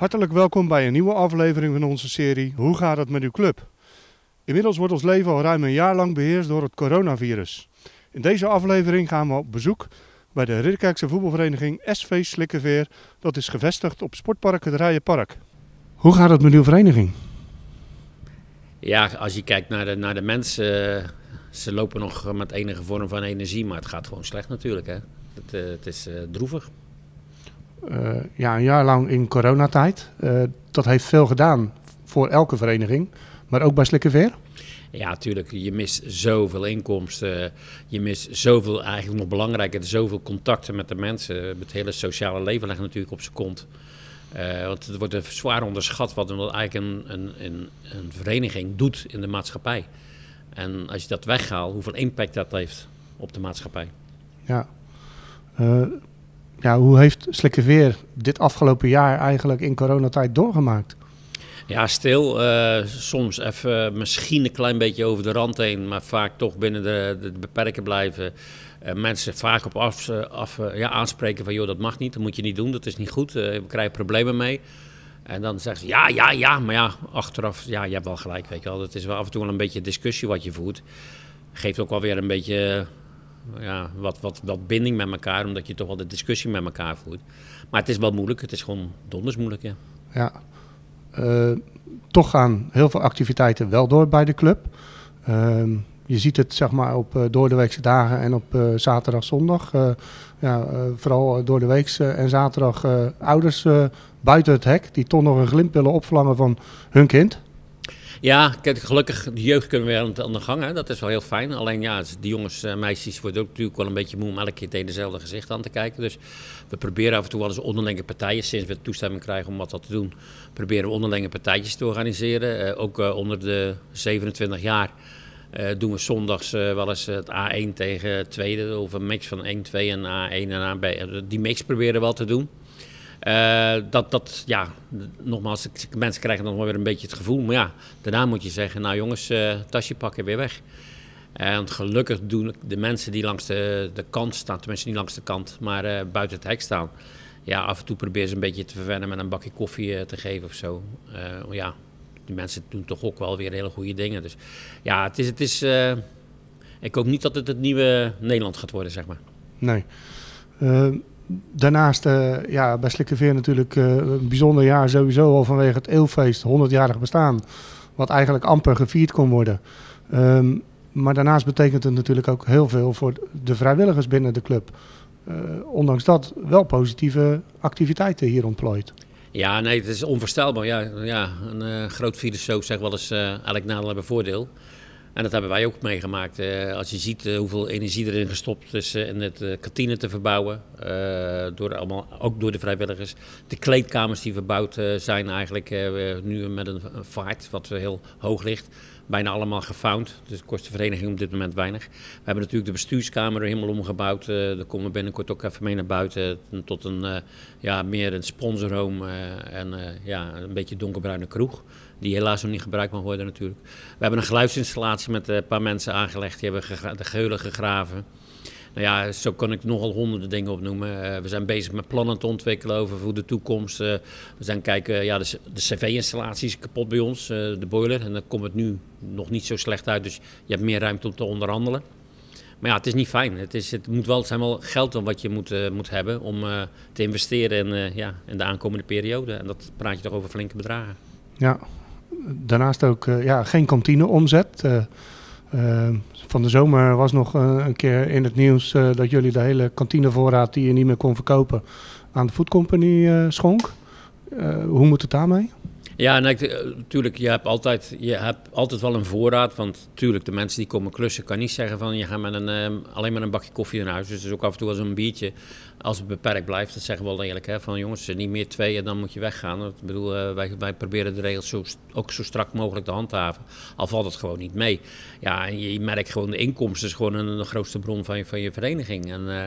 Hartelijk welkom bij een nieuwe aflevering van onze serie Hoe gaat het met uw club? Inmiddels wordt ons leven al ruim een jaar lang beheerst door het coronavirus. In deze aflevering gaan we op bezoek bij de Ridderkerkse voetbalvereniging SV Slikkeveer. Dat is gevestigd op Sportpark het Rijenpark. Hoe gaat het met uw vereniging? Ja, als je kijkt naar de, naar de mensen, uh, ze lopen nog met enige vorm van energie, maar het gaat gewoon slecht natuurlijk. Hè? Het, uh, het is uh, droevig. Ja, een jaar lang in coronatijd. dat heeft veel gedaan voor elke vereniging, maar ook bij Slikkeveer. Ja, natuurlijk. Je mist zoveel inkomsten. Je mist zoveel, eigenlijk nog belangrijker, zoveel contacten met de mensen. Het hele sociale leven ligt natuurlijk op zijn kont. Uh, want het wordt zwaar onderschat wat eigenlijk een, een, een, een, vereniging doet in de maatschappij. En als je dat weghaalt, hoeveel impact dat heeft op de maatschappij. Ja. Uh, ja, hoe heeft Slikkeveer dit afgelopen jaar eigenlijk in coronatijd doorgemaakt? Ja, stil. Uh, soms even misschien een klein beetje over de rand heen, maar vaak toch binnen de, de beperken blijven. Uh, mensen vaak op af, af ja, aanspreken van joh, dat mag niet, dat moet je niet doen, dat is niet goed, uh, we krijgen problemen mee. En dan zeggen ze ja, ja, ja, maar ja, achteraf, ja, je hebt wel gelijk, weet je wel. Het is wel af en toe wel een beetje discussie wat je voert. Geeft ook wel weer een beetje ja, wat, wat, wat binding met elkaar, omdat je toch wel de discussie met elkaar voert. Maar het is wel moeilijk, het is gewoon donders moeilijk, ja. Ja, uh, toch gaan heel veel activiteiten wel door bij de club. Uh, je ziet het zeg maar op uh, doordeweekse dagen en op zaterdag, zondag. ja, vooral door de week en zaterdag ouders buiten het hek die toch nog een glimp willen opvlammen van hun kind. Ja, gelukkig, de jeugd kunnen we weer aan de gang. Hè. Dat is wel heel fijn. Alleen ja, die jongens en meisjes worden ook natuurlijk wel een beetje moe om elke keer tegen dezelfde gezicht aan te kijken. Dus we proberen af en toe wel eens onderlinge partijen, sinds we toestemming krijgen om wat dat te doen, proberen we onderlinge partijtjes te organiseren. Uh, ook uh, onder de 27 jaar doen we zondags wel eens het A1 tegen tweede, of een mix van 1, 2 en A1 en AB. Die mix proberen we wel te doen. Uh, dat, dat, ja, nogmaals, mensen krijgen dan wel weer een beetje het gevoel. Maar ja, daarna moet je zeggen, nou jongens, uh, tasje pakken, weer weg. En gelukkig doen de mensen die langs de, de kant staan, tenminste niet langs de kant, maar buiten het hek staan. Ja, af en toe proberen ze een beetje te verwennen met een bakje koffie te geven of zo. ja, die mensen doen toch ook wel weer hele goede dingen. Dus ja, het is, het is ik hoop niet dat het het nieuwe Nederland gaat worden, zeg maar. Nee daarnaast, uh, ja, bij Slikkeveer natuurlijk uh, een bijzonder jaar sowieso al vanwege het eeuwfeest, 100-jarig bestaan. Wat eigenlijk amper gevierd kon worden. Um, maar daarnaast betekent het natuurlijk ook heel veel voor de vrijwilligers binnen de club. Uh, ondanks dat wel positieve activiteiten hier ontplooit. Ja, nee, het is onvoorstelbaar. Ja, ja, een groot filosoof zegt wel eens elk nadeel hebben voordeel. En dat hebben wij ook meegemaakt. Uh, als je ziet uh, hoeveel energie erin gestopt is uh, in het kantine te verbouwen. door allemaal, ook door de vrijwilligers. De kleedkamers die verbouwd zijn eigenlijk nu met een, een, vaart wat heel hoog ligt. Bijna allemaal gefound. Dus het kost de vereniging op dit moment weinig. We hebben natuurlijk de bestuurskamer helemaal omgebouwd. daar komen we binnenkort ook even mee naar buiten. Tot een, ja, meer een sponsorhome en ja, een beetje donkerbruine kroeg. Die helaas nog niet gebruikt mag worden natuurlijk. We hebben een geluidsinstallatie met een paar mensen aangelegd. Die hebben de geulen gegraven. Nou ja, zo kan ik nogal honderden dingen opnoemen. Uh, we zijn bezig met plannen te ontwikkelen over voor de toekomst. Uh, we zijn kijken, ja, de, de cv-installatie is kapot bij ons, uh, de boiler. En dan komt het nu nog niet zo slecht uit, dus je hebt meer ruimte om te onderhandelen. Maar ja, het is niet fijn. Het, is, het moet wel, zijn wel geld wat je moet, moet hebben om te investeren in, ja, in de aankomende periode. En dat praat je toch over flinke bedragen. Ja, daarnaast ook ja, geen kantineomzet. Uh, uh, van de zomer was nog een keer in het nieuws dat jullie de hele kantinevoorraad die je niet meer kon verkopen aan de Food Company schonk. hoe moet het daarmee? Ja, natuurlijk, je hebt altijd, je hebt altijd wel een voorraad. Want natuurlijk, de mensen die komen klussen, kan niet zeggen van je gaat met een, alleen maar een bakje koffie naar huis. Dus is ook af en toe wel zo'n biertje als het beperkt blijft, dat zeggen we wel eerlijk. Hè, van jongens, niet meer twee en dan moet je weggaan. Ik bedoel, uh, wij, proberen de regels zo, ook zo strak mogelijk te handhaven. Al valt het gewoon niet mee. Ja, je merkt gewoon de inkomsten is gewoon een, de grootste bron van je, van je vereniging. En uh,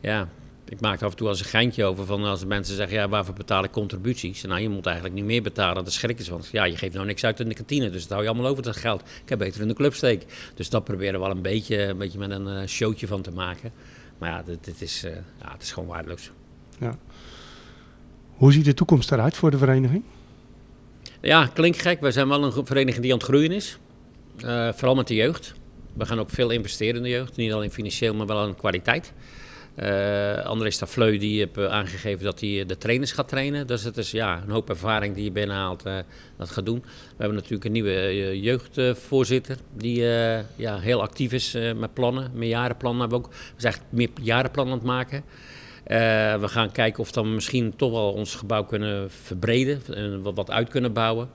ja, ik maak af en toe als een geintje over van als mensen zeggen, ja, waarvoor betaal ik contributies? Nou, je moet eigenlijk niet meer betalen. Dat schrik is, want ja, je geeft nou niks uit in de kantine, dus dat hou je allemaal over dat geld. Ik heb beter in de club steek. Dus dat proberen we wel een beetje, een beetje met een uh, showtje van te maken. Maar ja, dit, dit is, uh, ja, het is gewoon waardeloos. Ja. Hoe ziet de toekomst eruit voor de vereniging? Ja, klinkt gek. Wij zijn wel een vereniging die aan het groeien is. Uh, vooral met de jeugd. We gaan ook veel investeren in de jeugd. Niet alleen financieel, maar wel aan kwaliteit. Uh, André Stafleu die heeft uh, aangegeven dat hij de trainers gaat trainen. Dus het is ja, een hoop ervaring die je binnenhaalt uh, dat gaat doen. We hebben natuurlijk een nieuwe jeugdvoorzitter die ja, heel actief is met plannen, met jarenplannen. We, ook, we zijn echt meer jarenplannen aan het maken. we gaan kijken of we misschien toch wel ons gebouw kunnen verbreden en wat, uit kunnen bouwen.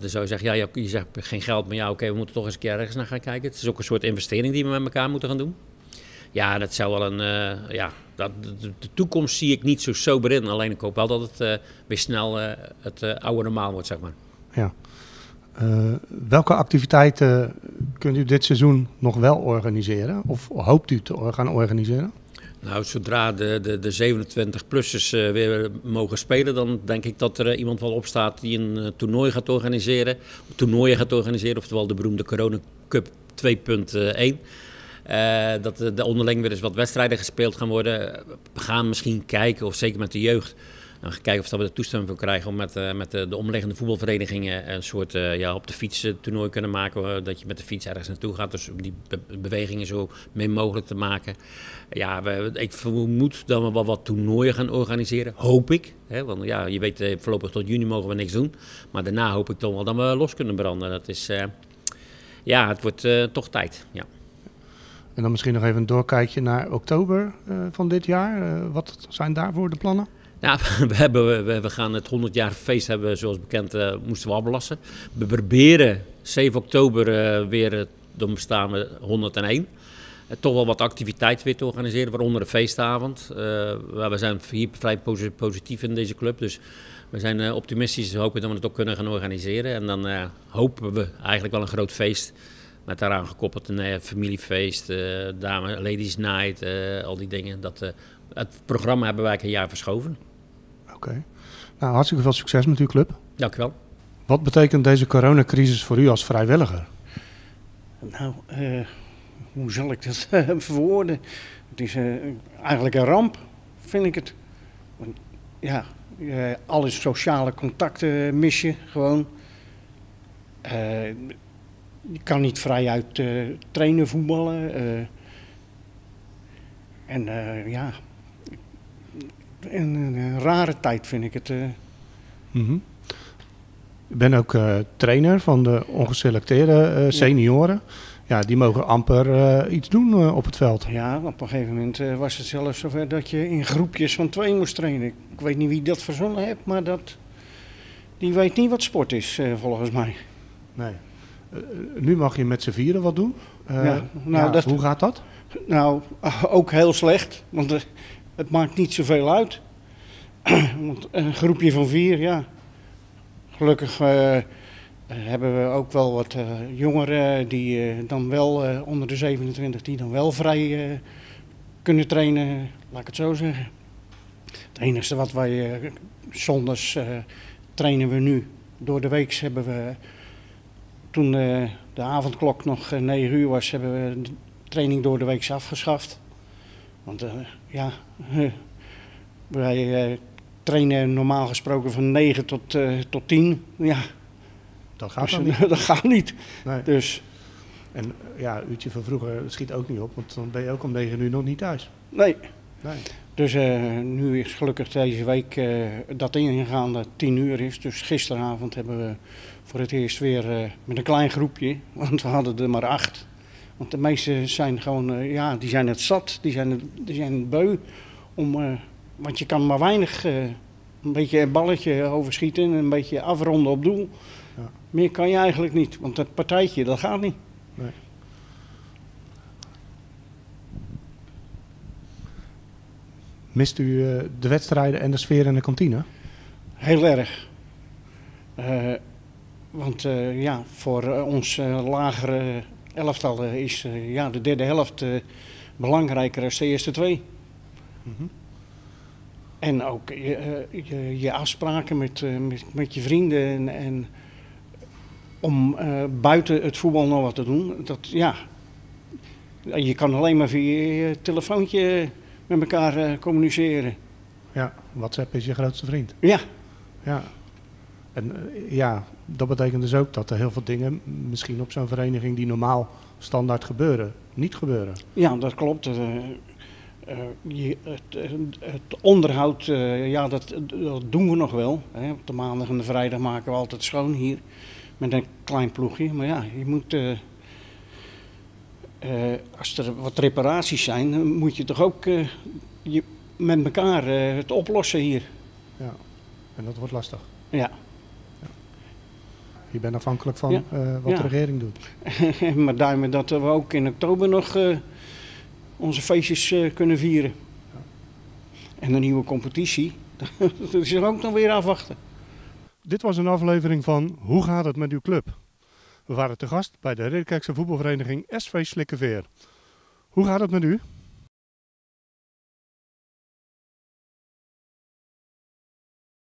dan zou je zeggen, ja, je zegt geen geld, maar ja, oké, we moeten toch eens een keer ergens naar gaan kijken. Het is ook een soort investering die we met elkaar moeten gaan doen. Ja, dat zou wel een. Uh, ja, dat, de, de, toekomst zie ik niet zo sober in. Alleen ik hoop wel dat het uh, weer snel uh, het oude normaal wordt, zeg maar. Ja. welke activiteiten kunt u dit seizoen nog wel organiseren? Of hoopt u te gaan organiseren? Nou, zodra de, de, de 27-plussers weer mogen spelen, dan denk ik dat er iemand wel opstaat die een toernooi gaat organiseren. Toernooien gaat organiseren, oftewel de beroemde Corona Cup 2.1. Uh, dat de onderling weer eens wat wedstrijden gespeeld gaan worden. We gaan misschien kijken, of zeker met de jeugd, gaan kijken of we de toestemming voor krijgen om met, uh, met de, de, omliggende voetbalverenigingen een soort uh, ja, op de fiets toernooi kunnen maken. dat je met de fiets ergens naartoe gaat. Dus om die be bewegingen zo min mogelijk te maken. Ja, we, ik vermoed dat we wel wat toernooien gaan organiseren. Hoop ik. Hè? Want ja, je weet, voorlopig tot juni mogen we niks doen. Maar daarna hoop ik toch wel dat we los kunnen branden. Dat is, ja, het wordt toch tijd. Ja. En dan misschien nog even een doorkijkje naar oktober uh, van dit jaar. Uh, wat zijn daarvoor de plannen? Ja, we, hebben, we, we gaan het 100 jaar feest hebben, zoals bekend, uh, moesten we afbelassen. We proberen 7 oktober weer de bestaande 101. toch wel wat activiteit weer te organiseren, waaronder de feestavond. we zijn hier vrij positief in deze club, dus we zijn optimistisch. Hopen dat we het ook kunnen gaan organiseren. En dan hopen we eigenlijk wel een groot feest met daaraan gekoppeld een uh, familiefeest, uh, dame, ladies night, uh, al die dingen. Dat, het programma hebben wij een jaar verschoven. Oké. Nou, hartstikke veel succes met uw club. Dank u wel. Wat betekent deze coronacrisis voor u als vrijwilliger? Nou, hoe zal ik dat verwoorden? Het is eigenlijk een ramp, vind ik het. Want, ja, alle sociale contacten mis je gewoon je kan niet vrijuit uh, trainen, voetballen. Uh, en uh, ja, een, een, rare tijd vind ik het. Mm -hmm. Ik ben ook trainer van de ongeselecteerde senioren. Ja. ja. die mogen amper iets doen op het veld. Ja, op een gegeven moment was het zelfs zover dat je in groepjes van twee moest trainen. Ik weet niet wie dat verzonnen heeft, maar dat, die weet niet wat sport is, volgens mij. Nee. Eh, nu mag je met z'n vieren wat doen. Ja, nou, dat, hoe gaat dat? Nou, ook heel slecht. Want het maakt niet zoveel uit. want een groepje van vier, ja. Gelukkig hebben we ook wel wat jongeren die dan wel onder de 27, die dan wel vrij kunnen trainen. Laat ik het zo zeggen. Het enige wat wij zondags trainen we nu. Door de week hebben we toen uh, de avondklok nog 9 eh, uur was, hebben we de training door de week afgeschaft. Want uh, ja, wij trainen normaal gesproken van 9 tot, tot 10. Ja. Dat gaat dus, niet. dat gaat niet. Nee. Dus. En ja, een uurtje van vroeger schiet ook niet op, want dan ben je ook om 9 uur nog niet thuis. Nee. nee. Dus uh, nu is gelukkig deze week uh, dat ingegaan dat 10 uur is. Dus gisteravond hebben we voor het eerst weer uh, met een klein groepje, want we hadden er maar acht. Want de meesten zijn gewoon, ja, die zijn het zat, die zijn het, die zijn het beu. Om, want je kan maar weinig, een beetje een balletje overschieten en een beetje afronden op doel. Ja. Meer kan je eigenlijk niet, want dat partijtje, dat gaat niet. Nee. Mist u de wedstrijden en de sfeer in de kantine? Heel erg. Uh, want uh, ja, voor ons lagere elftal is ja, de derde helft belangrijker dan de eerste twee. Mm -hmm. En ook je, je, je afspraken met, met, met, je vrienden en, en om buiten het voetbal nog wat te doen. Dat, ja, je kan alleen maar via je telefoontje met elkaar communiceren. Ja, WhatsApp is je grootste vriend. Ja, Ja. En eh, ja, dat betekent dus ook dat er heel veel dingen misschien op zo'n vereniging die normaal standaard gebeuren, niet gebeuren. ja dat klopt. Eh, eh, je, het, het onderhoud, ja, dat, dat doen we nog wel. Hè. Op de maandag en de vrijdag maken we altijd schoon hier. Met een klein ploegje. Maar ja, je moet... als er wat reparaties zijn, moet je toch ook je, met elkaar het oplossen hier. Ja. En dat wordt lastig. Ja. Je bent afhankelijk van Ja. eh, wat Ja. de regering doet. maar duimen dat we ook in oktober nog eh, onze feestjes eh, kunnen vieren. En de nieuwe competitie, dat is er ook nog weer afwachten. Dit was een aflevering van Hoe gaat het met uw club? We waren te gast bij de Ridderkerkse voetbalvereniging SV Slikkeveer. Hoe gaat het met u?